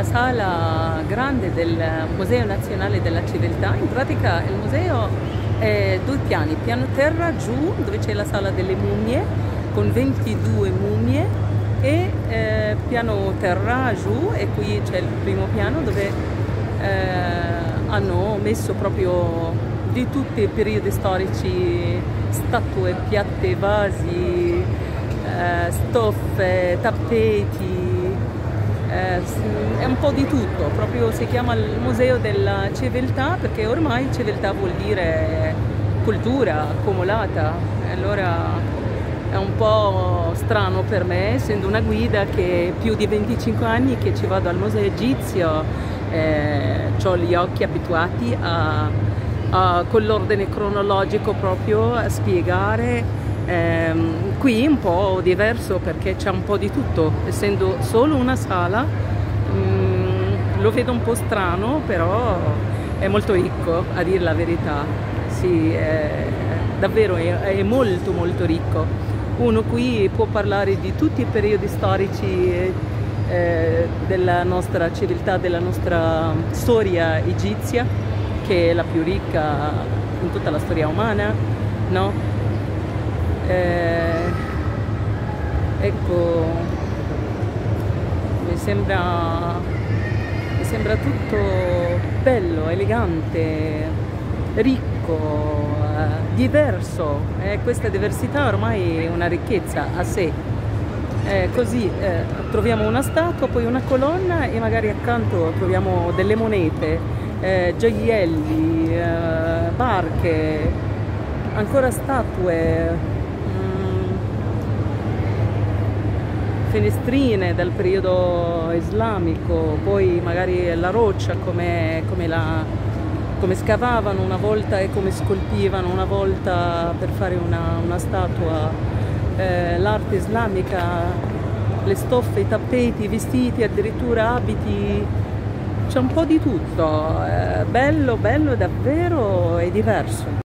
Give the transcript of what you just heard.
la sala grande del Museo Nazionale della Civiltà. In pratica il museo è due piani, piano terra giù dove c'è la sala delle mummie con 22 mummie e eh, piano terra giù e qui c'è il primo piano dove eh, hanno messo proprio di tutti i periodi storici statue, piatte, vasi, eh, stoffe, tappeti, è un po' di tutto, proprio si chiama il Museo della Civiltà perché ormai civiltà vuol dire cultura accumulata, allora è un po' strano per me, essendo una guida che più di 25 anni che ci vado al museo egizio, eh, ho gli occhi abituati a, a, con l'ordine cronologico proprio a spiegare Ehm, qui un po' diverso perché c'è un po' di tutto, essendo solo una sala, mm, lo vedo un po' strano, però è molto ricco, a dire la verità. Sì, è, davvero è, è molto molto ricco. Uno qui può parlare di tutti i periodi storici eh, della nostra civiltà, della nostra storia egizia, che è la più ricca in tutta la storia umana, no? Eh, ecco mi sembra mi sembra tutto bello elegante ricco eh, diverso. E questa diversità ormai è una ricchezza a sé. Eh, così eh, troviamo una statua, poi una colonna e magari accanto troviamo delle monete, eh, gioielli, eh, barche, ancora statue, finestrine dal periodo islamico, poi magari la roccia come, come, la, come scavavano una volta e come scolpivano una volta per fare una, una statua, eh, l'arte islamica, le stoffe, i tappeti, i vestiti, addirittura abiti, c'è un po' di tutto, eh, bello, bello davvero e diverso.